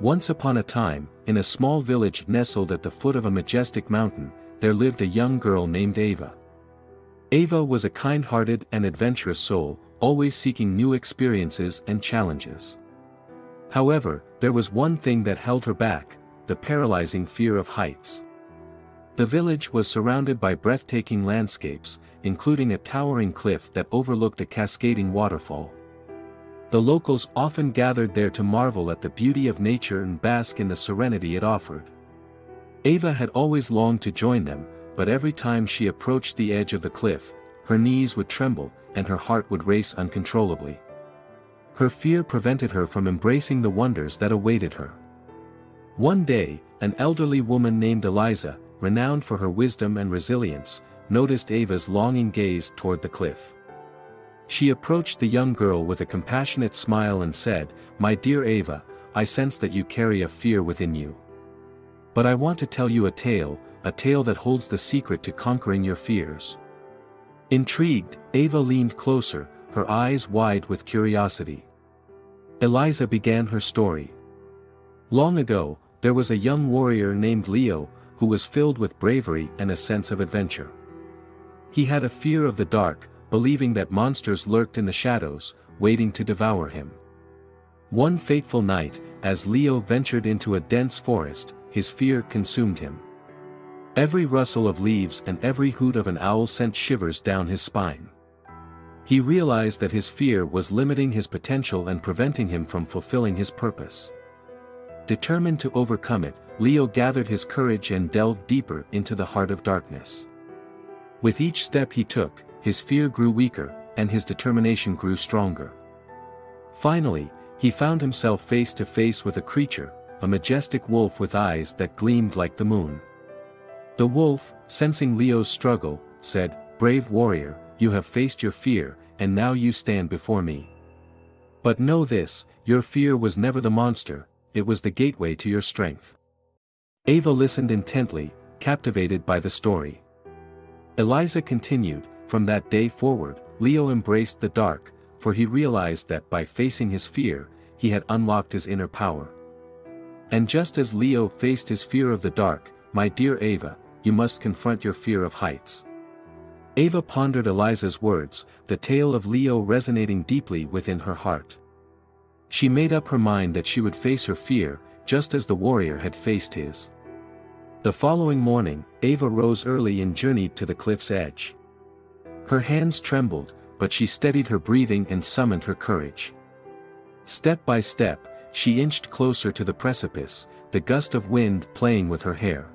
Once upon a time, in a small village nestled at the foot of a majestic mountain, there lived a young girl named Ava. Ava was a kind-hearted and adventurous soul, always seeking new experiences and challenges. However, there was one thing that held her back, the paralyzing fear of heights. The village was surrounded by breathtaking landscapes, including a towering cliff that overlooked a cascading waterfall. The locals often gathered there to marvel at the beauty of nature and bask in the serenity it offered. Ava had always longed to join them, but every time she approached the edge of the cliff, her knees would tremble, and her heart would race uncontrollably. Her fear prevented her from embracing the wonders that awaited her. One day, an elderly woman named Eliza, renowned for her wisdom and resilience, noticed Ava's longing gaze toward the cliff. She approached the young girl with a compassionate smile and said, My dear Ava, I sense that you carry a fear within you. But I want to tell you a tale, a tale that holds the secret to conquering your fears. Intrigued, Ava leaned closer, her eyes wide with curiosity. Eliza began her story. Long ago, there was a young warrior named Leo, who was filled with bravery and a sense of adventure. He had a fear of the dark, believing that monsters lurked in the shadows, waiting to devour him. One fateful night, as Leo ventured into a dense forest, his fear consumed him. Every rustle of leaves and every hoot of an owl sent shivers down his spine. He realized that his fear was limiting his potential and preventing him from fulfilling his purpose. Determined to overcome it, Leo gathered his courage and delved deeper into the heart of darkness. With each step he took, his fear grew weaker, and his determination grew stronger. Finally, he found himself face to face with a creature, a majestic wolf with eyes that gleamed like the moon. The wolf, sensing Leo's struggle, said, Brave warrior, you have faced your fear, and now you stand before me. But know this, your fear was never the monster, it was the gateway to your strength. Ava listened intently, captivated by the story. Eliza continued, from that day forward, Leo embraced the dark, for he realized that by facing his fear, he had unlocked his inner power. And just as Leo faced his fear of the dark, my dear Ava, you must confront your fear of heights. Ava pondered Eliza's words, the tale of Leo resonating deeply within her heart. She made up her mind that she would face her fear, just as the warrior had faced his. The following morning, Ava rose early and journeyed to the cliff's edge. Her hands trembled, but she steadied her breathing and summoned her courage. Step by step, she inched closer to the precipice, the gust of wind playing with her hair.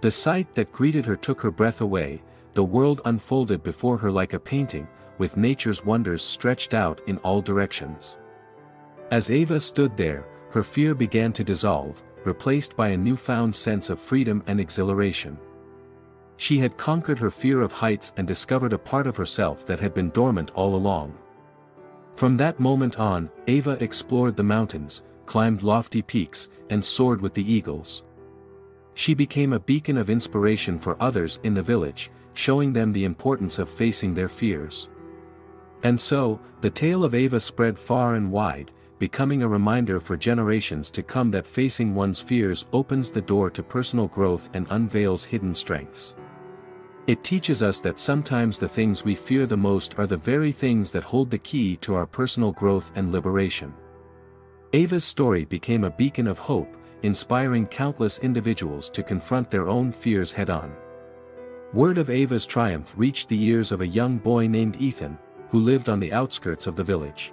The sight that greeted her took her breath away, the world unfolded before her like a painting, with nature's wonders stretched out in all directions. As Ava stood there, her fear began to dissolve, replaced by a newfound sense of freedom and exhilaration. She had conquered her fear of heights and discovered a part of herself that had been dormant all along. From that moment on, Ava explored the mountains, climbed lofty peaks, and soared with the eagles. She became a beacon of inspiration for others in the village, showing them the importance of facing their fears. And so, the tale of Ava spread far and wide, becoming a reminder for generations to come that facing one's fears opens the door to personal growth and unveils hidden strengths. It teaches us that sometimes the things we fear the most are the very things that hold the key to our personal growth and liberation. Ava's story became a beacon of hope, inspiring countless individuals to confront their own fears head-on. Word of Ava's triumph reached the ears of a young boy named Ethan, who lived on the outskirts of the village.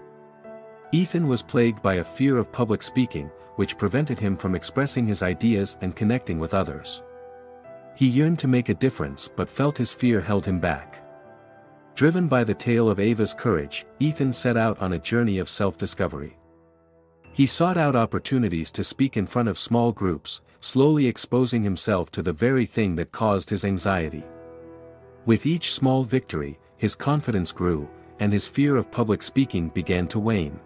Ethan was plagued by a fear of public speaking, which prevented him from expressing his ideas and connecting with others. He yearned to make a difference but felt his fear held him back. Driven by the tale of Ava's courage, Ethan set out on a journey of self-discovery. He sought out opportunities to speak in front of small groups, slowly exposing himself to the very thing that caused his anxiety. With each small victory, his confidence grew, and his fear of public speaking began to wane.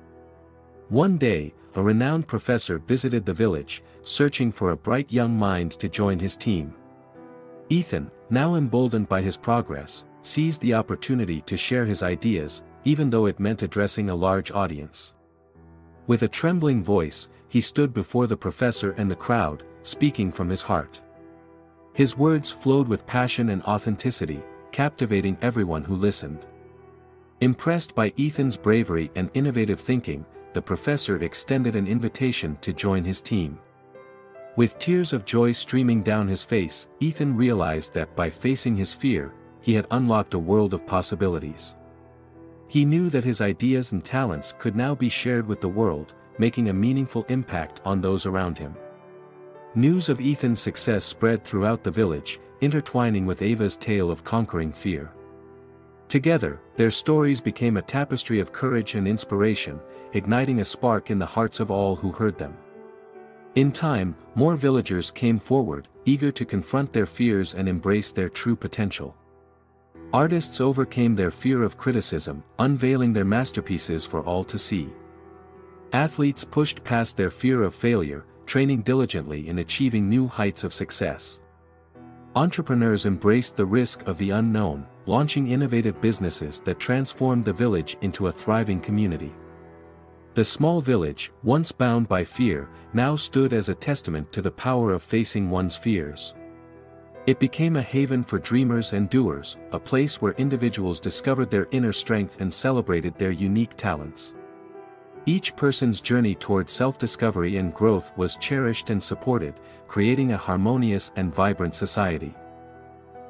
One day, a renowned professor visited the village, searching for a bright young mind to join his team. Ethan, now emboldened by his progress, seized the opportunity to share his ideas, even though it meant addressing a large audience. With a trembling voice, he stood before the professor and the crowd, speaking from his heart. His words flowed with passion and authenticity, captivating everyone who listened. Impressed by Ethan's bravery and innovative thinking, the professor extended an invitation to join his team. With tears of joy streaming down his face, Ethan realized that by facing his fear, he had unlocked a world of possibilities. He knew that his ideas and talents could now be shared with the world, making a meaningful impact on those around him. News of Ethan's success spread throughout the village, intertwining with Ava's tale of conquering fear. Together, their stories became a tapestry of courage and inspiration, igniting a spark in the hearts of all who heard them. In time, more villagers came forward, eager to confront their fears and embrace their true potential. Artists overcame their fear of criticism, unveiling their masterpieces for all to see. Athletes pushed past their fear of failure, training diligently in achieving new heights of success. Entrepreneurs embraced the risk of the unknown, launching innovative businesses that transformed the village into a thriving community. The small village, once bound by fear, now stood as a testament to the power of facing one's fears. It became a haven for dreamers and doers, a place where individuals discovered their inner strength and celebrated their unique talents. Each person's journey toward self-discovery and growth was cherished and supported, creating a harmonious and vibrant society.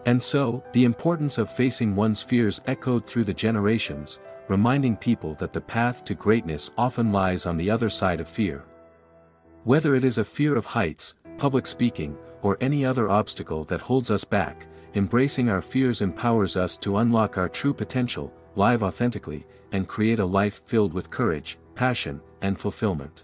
And so, the importance of facing one's fears echoed through the generations, reminding people that the path to greatness often lies on the other side of fear. Whether it is a fear of heights, public speaking, or any other obstacle that holds us back, embracing our fears empowers us to unlock our true potential, live authentically, and create a life filled with courage, passion, and fulfillment.